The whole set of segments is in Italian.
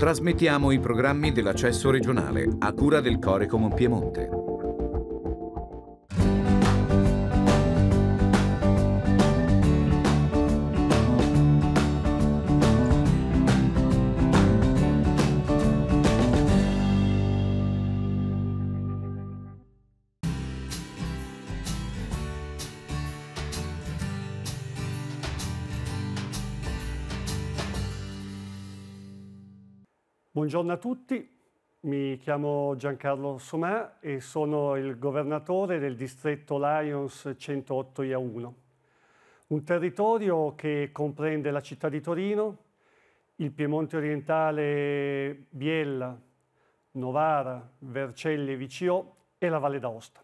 Trasmettiamo i programmi dell'accesso regionale a cura del Corecom Piemonte. Buongiorno a tutti, mi chiamo Giancarlo Somà e sono il governatore del distretto Lions 108 IA1, un territorio che comprende la città di Torino, il Piemonte orientale Biella, Novara, Vercelli e Vicio e la Valle d'Aosta.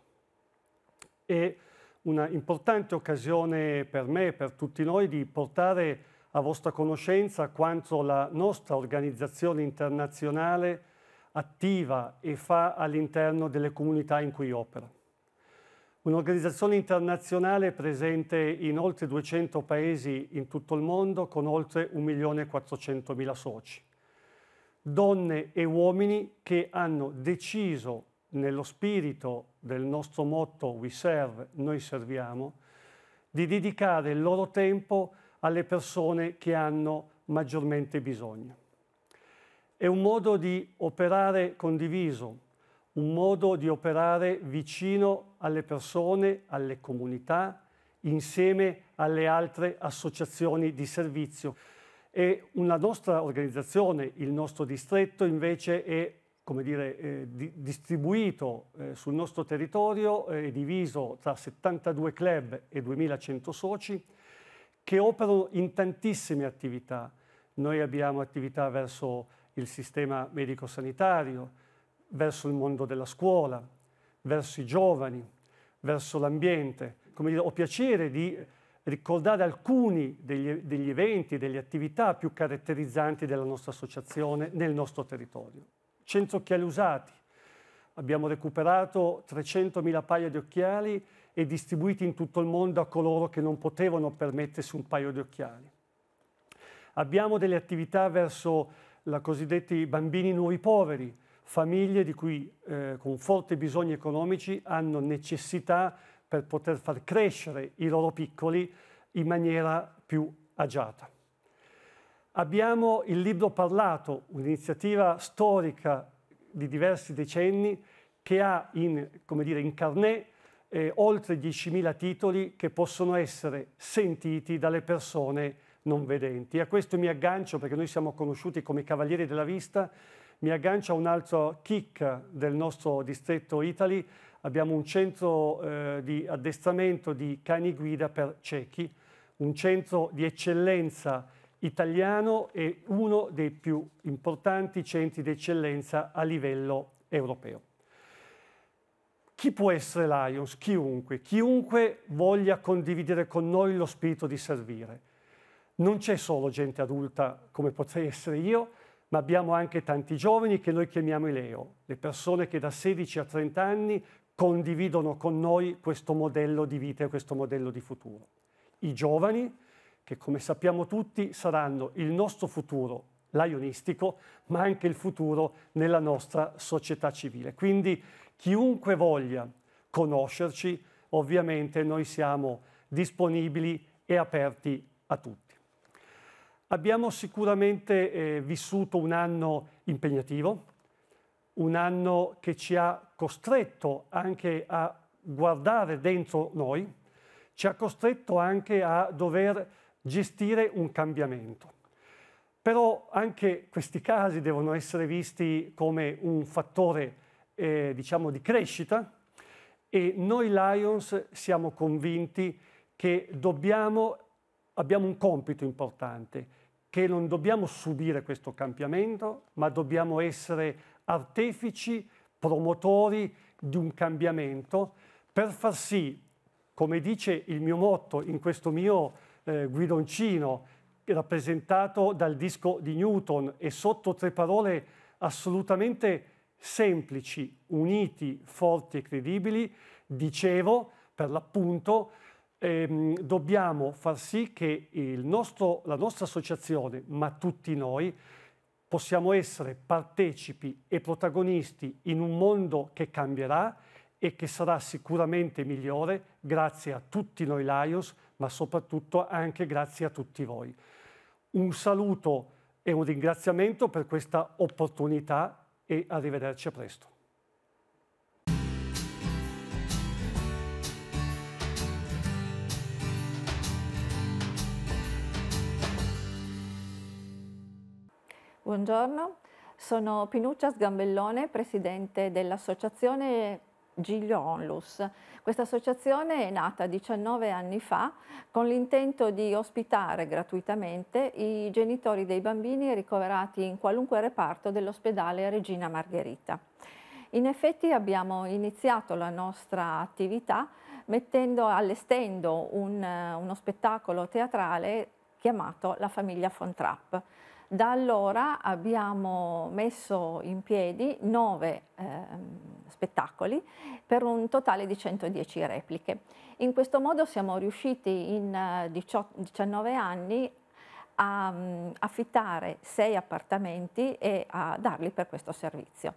È una importante occasione per me e per tutti noi di portare a vostra conoscenza quanto la nostra organizzazione internazionale attiva e fa all'interno delle comunità in cui opera. Un'organizzazione internazionale presente in oltre 200 paesi in tutto il mondo con oltre 1.400.000 soci. Donne e uomini che hanno deciso nello spirito del nostro motto We Serve, noi serviamo, di dedicare il loro tempo a alle persone che hanno maggiormente bisogno. È un modo di operare condiviso, un modo di operare vicino alle persone, alle comunità, insieme alle altre associazioni di servizio. E una nostra organizzazione, il nostro distretto, invece è come dire, eh, di, distribuito eh, sul nostro territorio, è eh, diviso tra 72 club e 2100 soci, che operano in tantissime attività. Noi abbiamo attività verso il sistema medico-sanitario, verso il mondo della scuola, verso i giovani, verso l'ambiente. Come dire, ho piacere di ricordare alcuni degli, degli eventi, delle attività più caratterizzanti della nostra associazione nel nostro territorio. Centro occhiali usati. Abbiamo recuperato 300.000 paia di occhiali e distribuiti in tutto il mondo a coloro che non potevano permettersi un paio di occhiali. Abbiamo delle attività verso i cosiddetti bambini nuovi poveri, famiglie di cui eh, con forti bisogni economici hanno necessità per poter far crescere i loro piccoli in maniera più agiata. Abbiamo il libro parlato, un'iniziativa storica di diversi decenni che ha in, come dire, in carnet eh, oltre 10.000 titoli che possono essere sentiti dalle persone non vedenti. A questo mi aggancio, perché noi siamo conosciuti come Cavalieri della Vista, mi aggancio a un altro kick del nostro distretto Italy. Abbiamo un centro eh, di addestramento di cani guida per ciechi, un centro di eccellenza italiano e uno dei più importanti centri di eccellenza a livello europeo. Chi può essere Lions? Chiunque. Chiunque voglia condividere con noi lo spirito di servire. Non c'è solo gente adulta come potrei essere io, ma abbiamo anche tanti giovani che noi chiamiamo i Leo, le persone che da 16 a 30 anni condividono con noi questo modello di vita e questo modello di futuro. I giovani, che come sappiamo tutti saranno il nostro futuro lionistico, ma anche il futuro nella nostra società civile. Quindi Chiunque voglia conoscerci, ovviamente noi siamo disponibili e aperti a tutti. Abbiamo sicuramente eh, vissuto un anno impegnativo, un anno che ci ha costretto anche a guardare dentro noi, ci ha costretto anche a dover gestire un cambiamento. Però anche questi casi devono essere visti come un fattore eh, diciamo di crescita e noi Lions siamo convinti che dobbiamo, abbiamo un compito importante, che non dobbiamo subire questo cambiamento, ma dobbiamo essere artefici, promotori di un cambiamento per far sì, come dice il mio motto in questo mio eh, guidoncino rappresentato dal disco di Newton e sotto tre parole assolutamente semplici, uniti, forti e credibili, dicevo per l'appunto ehm, dobbiamo far sì che nostro, la nostra associazione, ma tutti noi, possiamo essere partecipi e protagonisti in un mondo che cambierà e che sarà sicuramente migliore grazie a tutti noi Lions, ma soprattutto anche grazie a tutti voi. Un saluto e un ringraziamento per questa opportunità e arrivederci a presto. Buongiorno, sono Pinuccia Sgambellone, presidente dell'associazione Giglio Onlus. Questa associazione è nata 19 anni fa con l'intento di ospitare gratuitamente i genitori dei bambini ricoverati in qualunque reparto dell'ospedale Regina Margherita. In effetti abbiamo iniziato la nostra attività mettendo, allestendo un, uno spettacolo teatrale chiamato La famiglia von Trapp da allora abbiamo messo in piedi nove eh, spettacoli per un totale di 110 repliche. In questo modo siamo riusciti in 18, eh, 19 anni a um, affittare sei appartamenti e a darli per questo servizio.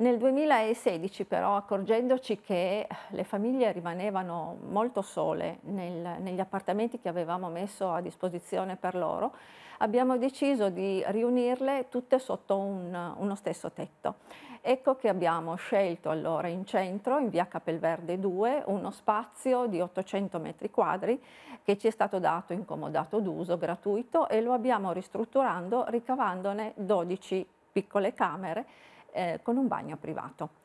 Nel 2016 però accorgendoci che le famiglie rimanevano molto sole nel, negli appartamenti che avevamo messo a disposizione per loro, abbiamo deciso di riunirle tutte sotto un, uno stesso tetto. Ecco che abbiamo scelto allora in centro, in via Capelverde 2, uno spazio di 800 metri quadri che ci è stato dato in comodato d'uso gratuito e lo abbiamo ristrutturando ricavandone 12 piccole camere eh, con un bagno privato.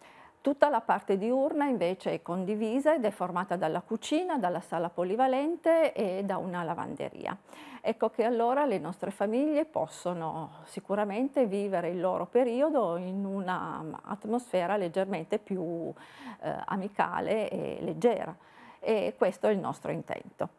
Tutta la parte diurna invece è condivisa ed è formata dalla cucina, dalla sala polivalente e da una lavanderia. Ecco che allora le nostre famiglie possono sicuramente vivere il loro periodo in un'atmosfera leggermente più eh, amicale e leggera e questo è il nostro intento.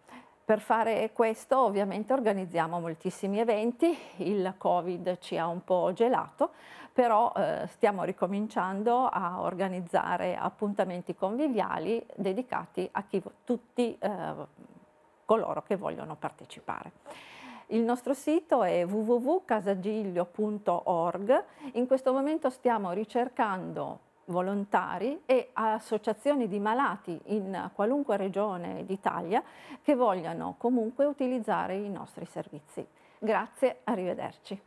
Per fare questo ovviamente organizziamo moltissimi eventi, il Covid ci ha un po' gelato, però eh, stiamo ricominciando a organizzare appuntamenti conviviali dedicati a chi, tutti eh, coloro che vogliono partecipare. Il nostro sito è www.casagiglio.org. In questo momento stiamo ricercando volontari e associazioni di malati in qualunque regione d'Italia che vogliano comunque utilizzare i nostri servizi. Grazie, arrivederci.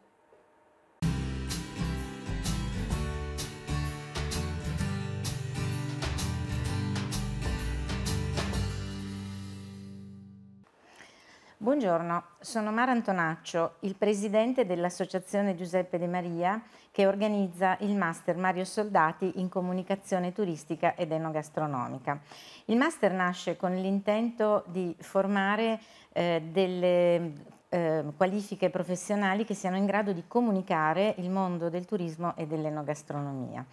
Buongiorno, sono Mara Antonaccio, il presidente dell'Associazione Giuseppe De Maria che organizza il Master Mario Soldati in comunicazione turistica ed enogastronomica. Il Master nasce con l'intento di formare eh, delle eh, qualifiche professionali che siano in grado di comunicare il mondo del turismo e dell'enogastronomia.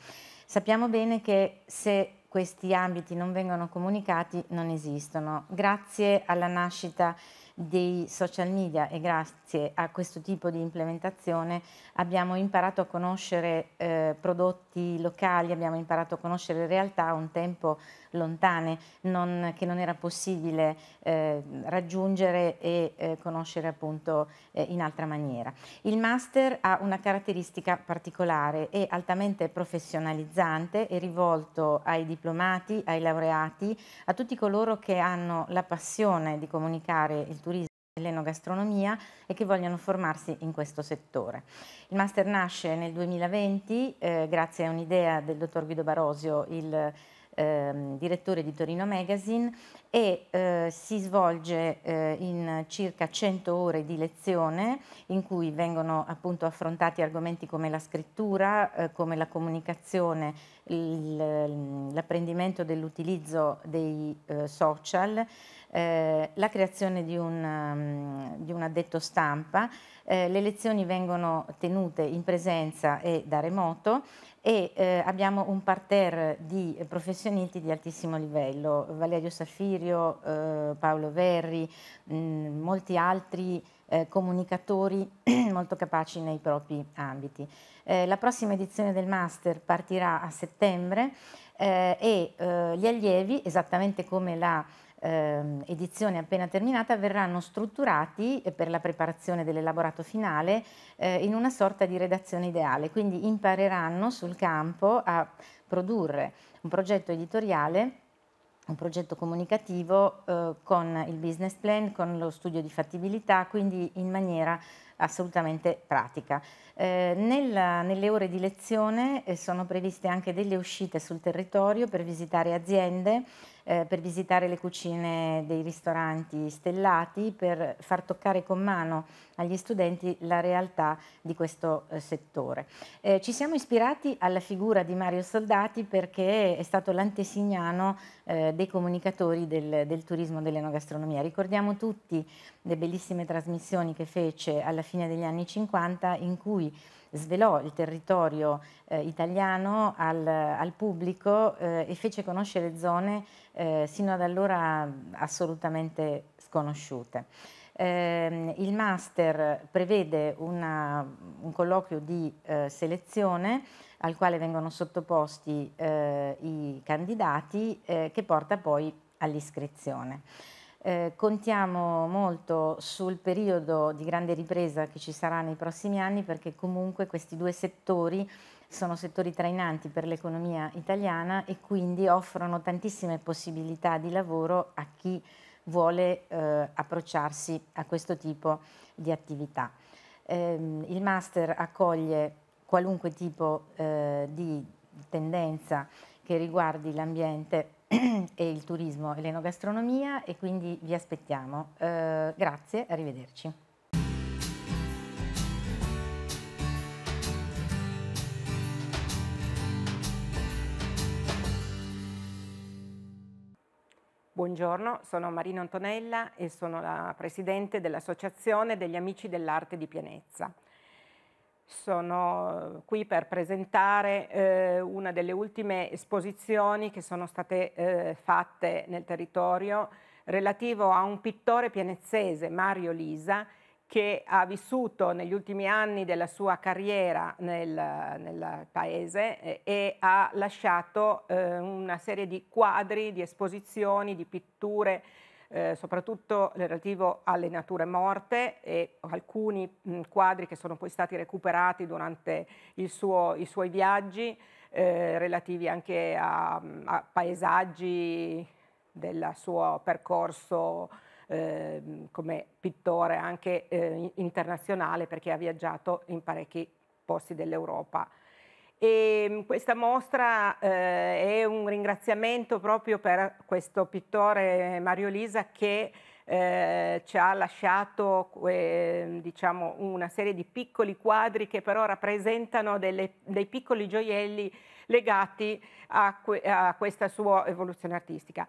Sappiamo bene che se questi ambiti non vengono comunicati non esistono. Grazie alla nascita dei social media e grazie a questo tipo di implementazione abbiamo imparato a conoscere eh, prodotti locali, abbiamo imparato a conoscere realtà un tempo lontane non, che non era possibile eh, raggiungere e eh, conoscere appunto eh, in altra maniera. Il master ha una caratteristica particolare, è altamente professionalizzante, è rivolto ai diplomati, ai laureati, a tutti coloro che hanno la passione di comunicare il l'enogastronomia e che vogliono formarsi in questo settore. Il master nasce nel 2020 eh, grazie a un'idea del dottor Guido Barosio, il eh, direttore di Torino Magazine e eh, si svolge eh, in circa 100 ore di lezione in cui vengono appunto affrontati argomenti come la scrittura, eh, come la comunicazione, l'apprendimento dell'utilizzo dei eh, social, eh, la creazione di un, um, di un addetto stampa, eh, le lezioni vengono tenute in presenza e da remoto e eh, abbiamo un parterre di professionisti di altissimo livello, Valerio Saffirio, eh, Paolo Verri, mh, mm, molti altri eh, comunicatori molto capaci nei propri ambiti. Eh, la prossima edizione del Master partirà a settembre eh, e eh, gli allievi, esattamente come la ehm, edizione appena terminata verranno strutturati eh, per la preparazione dell'elaborato finale eh, in una sorta di redazione ideale, quindi impareranno sul campo a produrre un progetto editoriale un progetto comunicativo eh, con il business plan, con lo studio di fattibilità, quindi in maniera assolutamente pratica. Eh, nella, nelle ore di lezione eh, sono previste anche delle uscite sul territorio per visitare aziende, eh, per visitare le cucine dei ristoranti stellati, per far toccare con mano agli studenti la realtà di questo eh, settore. Eh, ci siamo ispirati alla figura di Mario Soldati perché è stato l'antesignano eh, dei comunicatori del, del turismo dell'enogastronomia. Ricordiamo tutti le bellissime trasmissioni che fece alla fine degli anni 50 in cui svelò il territorio eh, italiano al, al pubblico eh, e fece conoscere zone eh, sino ad allora assolutamente sconosciute. Eh, il master prevede una, un colloquio di eh, selezione al quale vengono sottoposti eh, i candidati che porta poi all'iscrizione. Eh, contiamo molto sul periodo di grande ripresa che ci sarà nei prossimi anni perché comunque questi due settori sono settori trainanti per l'economia italiana e quindi offrono tantissime possibilità di lavoro a chi vuole eh, approcciarsi a questo tipo di attività. Eh, il master accoglie qualunque tipo eh, di tendenza che riguardi l'ambiente e il turismo e l'enogastronomia e quindi vi aspettiamo. Eh, grazie, arrivederci. Buongiorno, sono Marina Antonella e sono la Presidente dell'Associazione degli Amici dell'Arte di Pienezza. Sono qui per presentare eh, una delle ultime esposizioni che sono state eh, fatte nel territorio relativo a un pittore pianezzese, Mario Lisa, che ha vissuto negli ultimi anni della sua carriera nel, nel paese eh, e ha lasciato eh, una serie di quadri, di esposizioni, di pitture eh, soprattutto relativo alle nature morte e alcuni mh, quadri che sono poi stati recuperati durante suo, i suoi viaggi, eh, relativi anche a, a, paesaggi del suo percorso eh, come pittore anche eh, internazionale perché ha viaggiato in parecchi posti dell'Europa. E mm, questa mostra eh, è un ringraziamento proprio per questo pittore Mario Lisa che eh, ci ha lasciato eh, diciamo, una serie di piccoli quadri che però rappresentano delle, dei piccoli gioielli legati a, que a questa sua evoluzione artistica.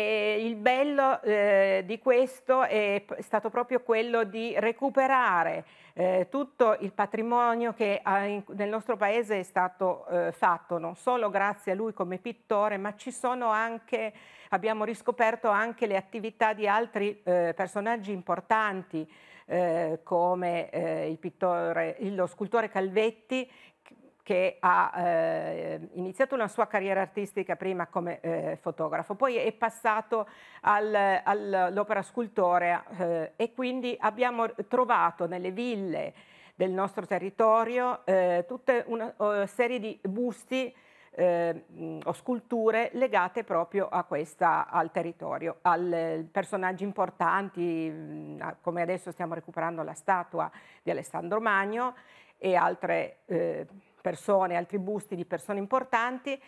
E il bello eh, di questo è stato proprio quello di recuperare eh, tutto il patrimonio che in, nel nostro paese è stato eh, fatto, non solo grazie a lui come pittore, ma ci sono anche, abbiamo riscoperto anche le attività di altri eh, personaggi importanti, eh, come eh, il pittore, lo scultore Calvetti, che ha eh, iniziato una sua carriera artistica prima come eh, fotografo, poi è passato al, all'opera scultorea eh, e quindi abbiamo trovato nelle ville del nostro territorio eh, tutta una uh, serie di busti eh, o sculture legate proprio a questa, al territorio, a personaggi importanti, mh, come adesso stiamo recuperando la statua di Alessandro Magno e altre eh, persone, altri busti di persone importanti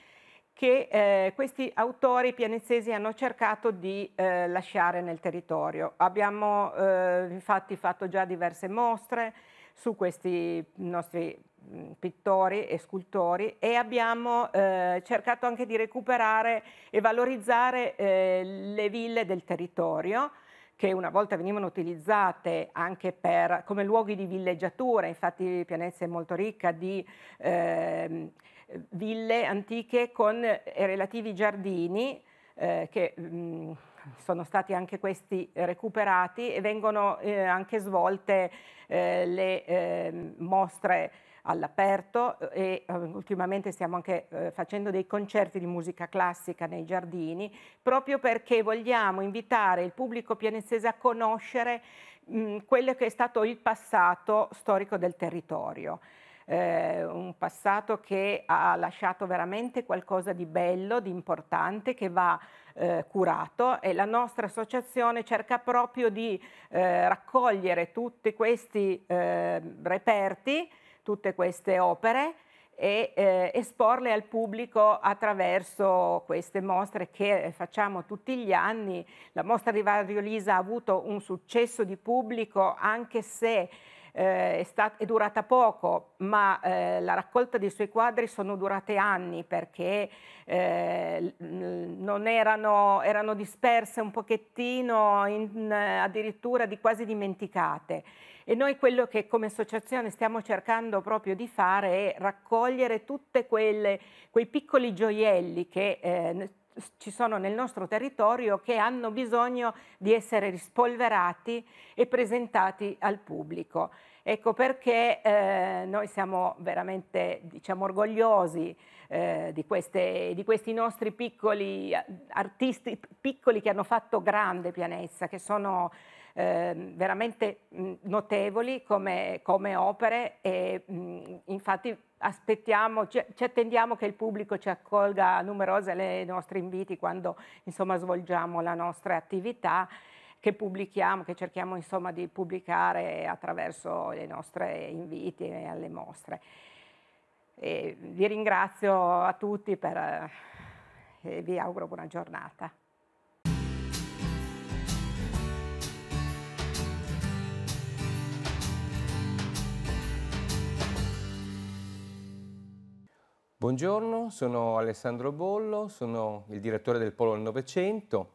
che eh, questi autori pianezzesi hanno cercato di eh, lasciare nel territorio. Abbiamo eh, infatti fatto già diverse mostre su questi nostri mh, pittori e scultori e abbiamo eh, cercato anche di recuperare e valorizzare eh, le ville del territorio che una volta venivano utilizzate anche per, come luoghi di villeggiatura, infatti Pianezza è molto ricca di eh, ville antiche con relativi giardini eh, che mh, sono stati anche questi recuperati e vengono eh, anche svolte eh, le ehm, mostre all'aperto e eh, ultimamente stiamo anche eh, facendo dei concerti di musica classica nei giardini proprio perché vogliamo invitare il pubblico pianezzese a conoscere mh, quello che è stato il passato storico del territorio. Eh, un passato che ha lasciato veramente qualcosa di bello, di importante, che va eh, curato e la nostra associazione cerca proprio di eh, raccogliere tutti questi eh, reperti tutte queste opere e eh, esporle al pubblico attraverso queste mostre che facciamo tutti gli anni. La mostra di Vario Lisa ha avuto un successo di pubblico anche se eh, è, stat- è, durata poco, ma eh, la raccolta dei suoi quadri sono durate anni perché eh, non erano, erano, disperse un pochettino, in, addirittura di quasi dimenticate. E noi quello che come associazione stiamo cercando proprio di fare è raccogliere tutti quei piccoli gioielli che eh, ci sono nel nostro territorio che hanno bisogno di essere rispolverati e presentati al pubblico. Ecco perché eh, noi siamo veramente diciamo, orgogliosi eh, di, queste, di, questi nostri piccoli artisti, piccoli che hanno fatto grande pianezza, che sono eh, veramente mh, notevoli come, come, opere e mh, infatti aspettiamo, ci, ci, attendiamo che il pubblico ci accolga numerose le nostre inviti quando insomma svolgiamo la nostra attività che pubblichiamo, che cerchiamo insomma di pubblicare attraverso i nostri inviti alle mostre. E vi ringrazio a tutti per, eh, e vi auguro buona giornata. Buongiorno, sono Alessandro Bollo, sono il direttore del Polo del Novecento.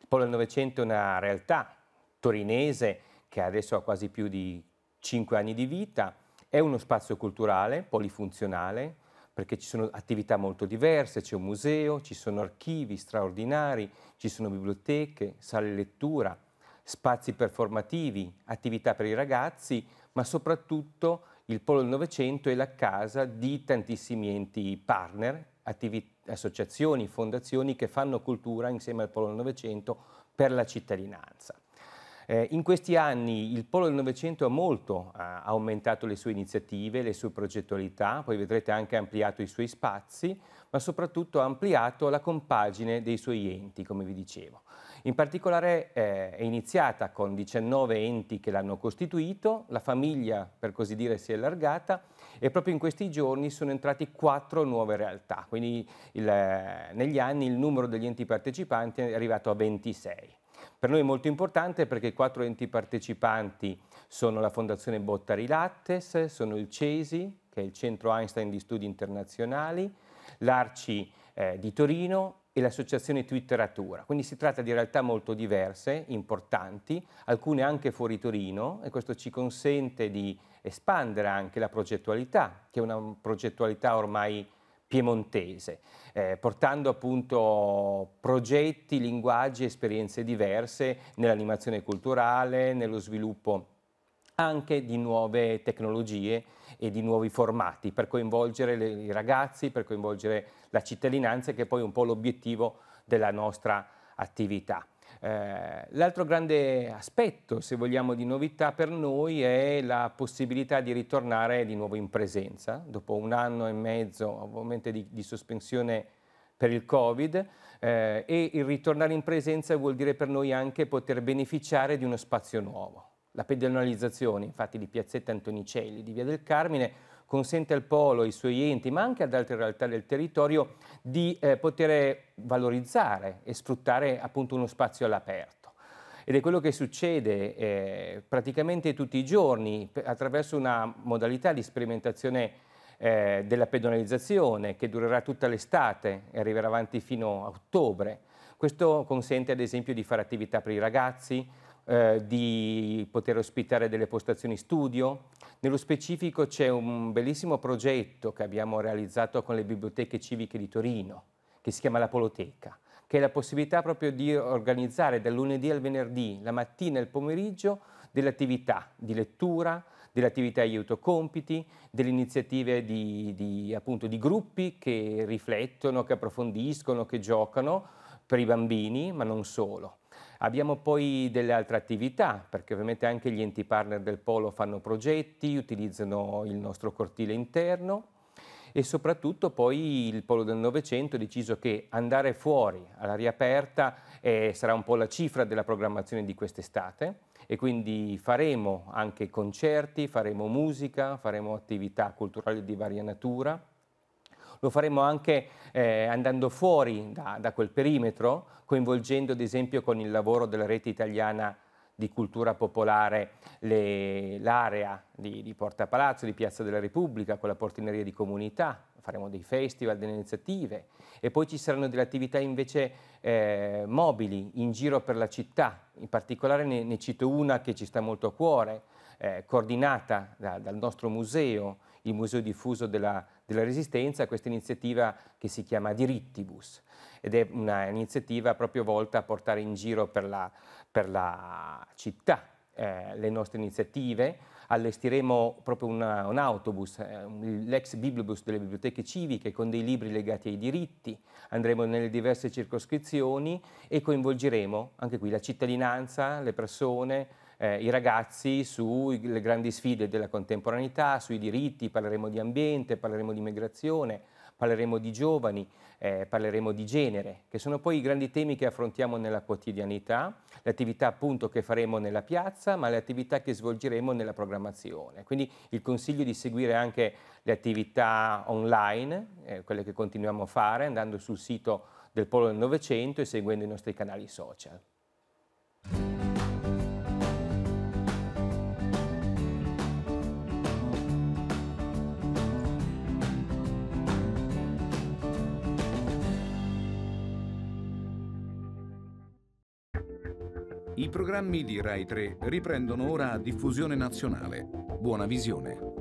Il Polo del Novecento è una realtà torinese che adesso ha quasi più di cinque anni di vita, è uno spazio culturale, polifunzionale, perché ci sono attività molto diverse, c'è un museo, ci sono archivi straordinari, ci sono biblioteche, sale lettura, spazi performativi, attività per i ragazzi, ma soprattutto il Polo del Novecento è la casa di tantissimi enti partner, associazioni, fondazioni che fanno cultura insieme al Polo del Novecento per la cittadinanza. Eh, in questi anni il Polo del Novecento ha molto ha aumentato le sue iniziative, le sue progettualità, poi vedrete anche ampliato i suoi spazi, ma soprattutto ha ampliato la compagine dei suoi enti, come vi dicevo. In particolare eh, è iniziata con 19 enti che l'hanno costituito, la famiglia per così dire si è allargata e proprio in questi giorni sono entrati quattro nuove realtà, quindi il, eh, negli anni il numero degli enti partecipanti è arrivato a 26. Per noi è molto importante perché i quattro enti partecipanti sono la Fondazione Bottari Lattes, sono il CESI, che è il Centro Einstein di Studi Internazionali, l'Arci eh, di Torino e l'associazione Twitteratura. Quindi si tratta di realtà molto diverse, importanti, alcune anche fuori Torino e questo ci consente di espandere anche la progettualità, che è una progettualità ormai piemontese, eh, portando appunto progetti, linguaggi, esperienze diverse nell'animazione culturale, nello sviluppo anche di nuove tecnologie e di nuovi formati per coinvolgere le, i ragazzi, per coinvolgere la cittadinanza che è poi un po' l'obiettivo della nostra attività. Eh, l'altro grande aspetto, se vogliamo, di novità per noi è la possibilità di ritornare di nuovo in presenza, dopo un anno e mezzo ovviamente di, di sospensione per il Covid eh, e il ritornare in presenza vuol dire per noi anche poter beneficiare di uno spazio nuovo. La pedonalizzazione, infatti, di Piazzetta Antonicelli, di Via del Carmine, consente al Polo, ai suoi enti, ma anche ad altre realtà del territorio, di eh, poter valorizzare e sfruttare appunto uno spazio all'aperto. Ed è quello che succede eh, praticamente tutti i giorni attraverso una modalità di sperimentazione eh, della pedonalizzazione che durerà tutta l'estate e arriverà avanti fino a ottobre. Questo consente ad esempio di fare attività per i ragazzi, eh, di poter ospitare delle postazioni studio. Nello specifico c'è un bellissimo progetto che abbiamo realizzato con le biblioteche civiche di Torino, che si chiama La Poloteca, che è la possibilità proprio di organizzare dal lunedì al venerdì, la mattina e il pomeriggio, delle attività di lettura, delle attività aiuto compiti, delle iniziative di, di, appunto, di gruppi che riflettono, che approfondiscono, che giocano per i bambini, ma non solo. Abbiamo poi delle altre attività, perché ovviamente anche gli enti partner del Polo fanno progetti, utilizzano il nostro cortile interno e soprattutto poi il Polo del Novecento ha deciso che andare fuori all'aria aperta eh, sarà un po' la cifra della programmazione di quest'estate e quindi faremo anche concerti, faremo musica, faremo attività culturali di varia natura. Lo faremo anche eh, andando fuori da, da quel perimetro, coinvolgendo ad esempio con il lavoro della rete italiana di cultura popolare l'area di, di, Porta Palazzo, di Piazza della Repubblica, con la portineria di comunità, faremo dei festival, delle iniziative. E poi ci saranno delle attività invece eh, mobili in giro per la città, in particolare ne, ne cito una che ci sta molto a cuore, eh, coordinata da, dal nostro museo, il Museo Diffuso della, della Resistenza, questa iniziativa che si chiama Dirittibus. Ed è un'iniziativa proprio volta a portare in giro per la, per la città eh, le nostre iniziative, allestiremo proprio una, un autobus, eh, l'ex bibliobus delle biblioteche civiche con dei libri legati ai diritti, andremo nelle diverse circoscrizioni e coinvolgeremo anche qui la cittadinanza, le persone, eh, i ragazzi sulle grandi sfide della contemporaneità, sui diritti, parleremo di ambiente, parleremo di migrazione, parleremo di giovani, eh, parleremo di genere, che sono poi i grandi temi che affrontiamo nella quotidianità, le attività appunto che faremo nella piazza, ma le attività che svolgeremo nella programmazione. Quindi il consiglio di seguire anche le attività online, eh, quelle che continuiamo a fare, andando sul sito del Polo del Novecento e seguendo i nostri canali social. I programmi di Rai 3 riprendono ora a diffusione nazionale. Buona visione.